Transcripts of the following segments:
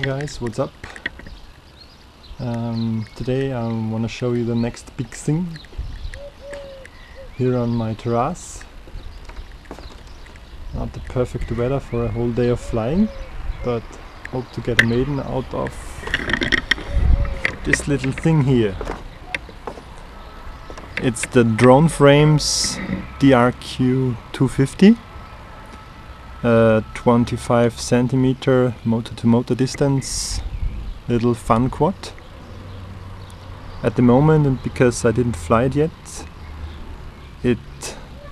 Hi guys, what's up? Um, today I want to show you the next big thing here on my terrace. Not the perfect weather for a whole day of flying, but hope to get a maiden out of this little thing here. It's the Drone Frames DRQ 250 uh, 25 centimeter motor to motor distance little fun quad. At the moment and because I didn't fly it yet it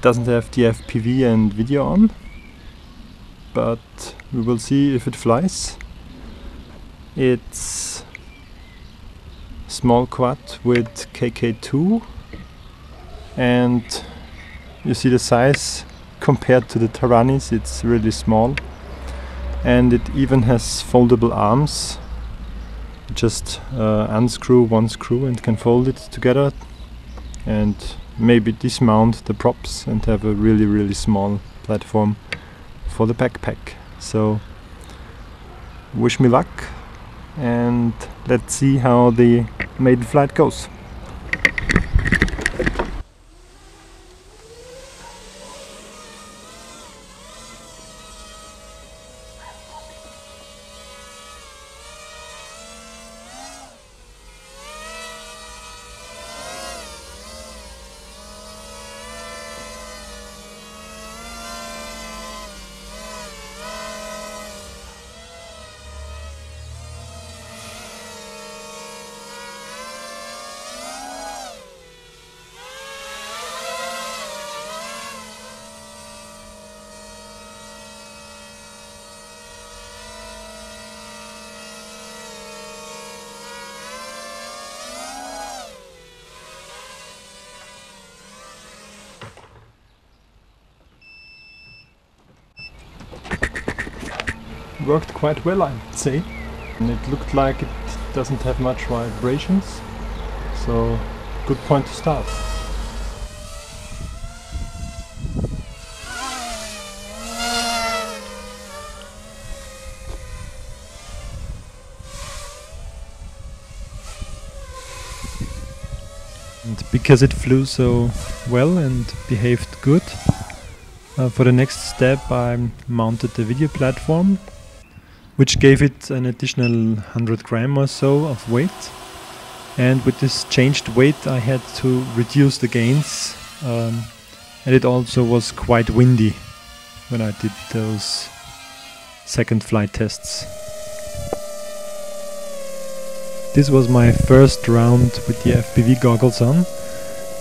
doesn't have the FPV and video on. But we will see if it flies. It's small quad with KK2 and you see the size compared to the Taranis it's really small. And it even has foldable arms. Just uh, unscrew one screw and can fold it together and maybe dismount the props and have a really really small platform for the backpack. So wish me luck and let's see how the maiden flight goes worked quite well I'd say. And it looked like it doesn't have much vibrations. So good point to start. And because it flew so well and behaved good, uh, for the next step I mounted the video platform which gave it an additional 100 gram or so of weight. And with this changed weight, I had to reduce the gains, um, and it also was quite windy when I did those second flight tests. This was my first round with the FPV goggles on,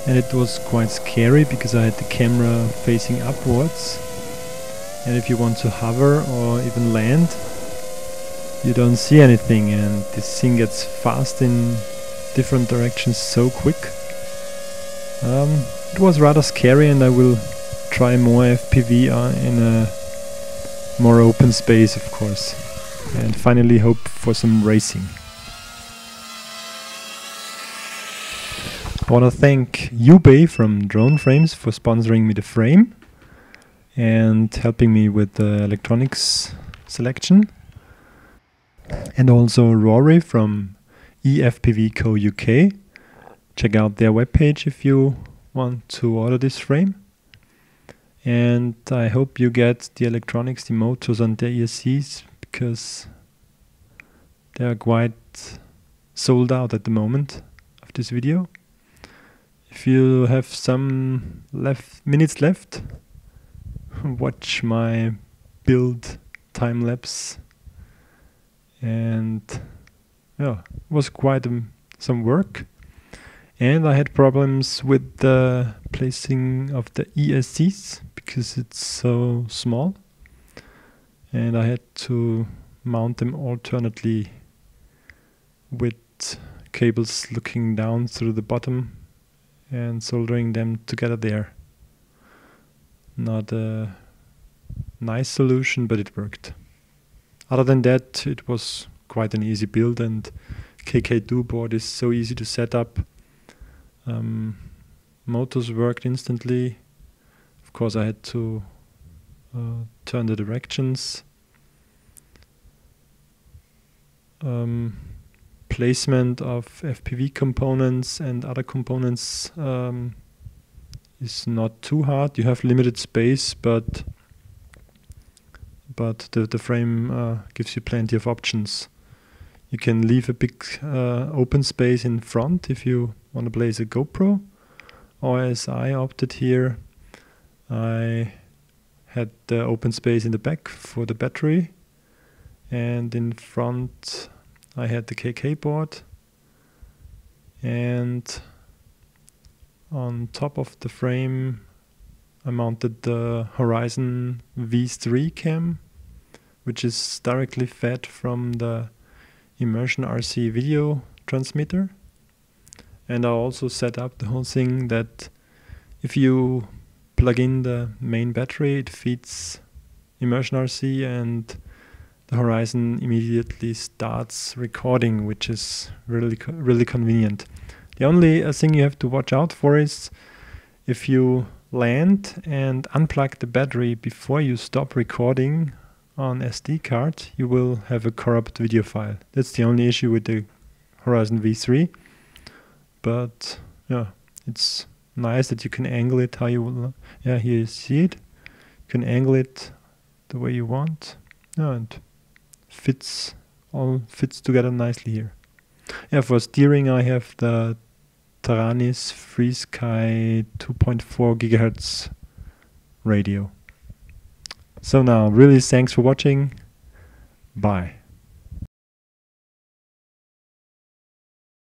and it was quite scary because I had the camera facing upwards. And if you want to hover or even land, you don't see anything and this thing gets fast in different directions so quick. Um, it was rather scary and I will try more FPV uh, in a more open space of course and finally hope for some racing. I want to thank Ubay from Drone Frames for sponsoring me the frame and helping me with the electronics selection and also Rory from EFPV Co UK. Check out their webpage if you want to order this frame. And I hope you get the electronics, the motors and the ESCs because they are quite sold out at the moment of this video. If you have some left minutes left, watch my build time lapse and yeah, it was quite um, some work. And I had problems with the placing of the ESCs because it's so small. And I had to mount them alternately with cables looking down through the bottom and soldering them together there. Not a nice solution, but it worked. Other than that, it was quite an easy build, and KK2 board is so easy to set up. Um, motors worked instantly. Of course, I had to uh, turn the directions. um, placement of FPV components and other components um, is not too hard. You have limited space, but but the the frame uh, gives you plenty of options. You can leave a big uh, open space in front if you want to place a GoPro, or as I opted here, I had the open space in the back for the battery, and in front I had the KK board. And on top of the frame I mounted the Horizon V3 cam which is directly fed from the Immersion RC video transmitter and I also set up the whole thing that if you plug in the main battery it feeds Immersion RC and the Horizon immediately starts recording, which is really co really convenient. The only uh, thing you have to watch out for is if you land and unplug the battery before you stop recording on SD card, you will have a corrupt video file. That's the only issue with the Horizon V3. But yeah, it's nice that you can angle it how you will. Yeah, here you see it. You can angle it the way you want. Yeah, and fits all fits together nicely here. Yeah, for steering I have the Taranis FrSky 2.4 gigahertz radio. So now, really thanks for watching. Bye.